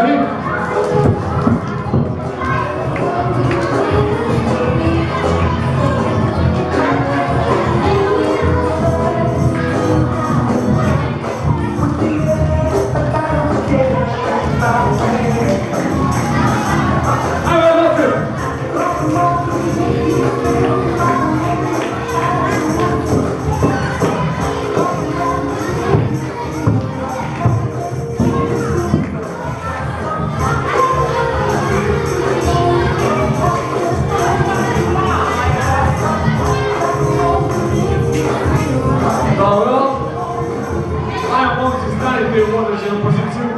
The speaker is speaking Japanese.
everybody. Знаєте, його режим позицію.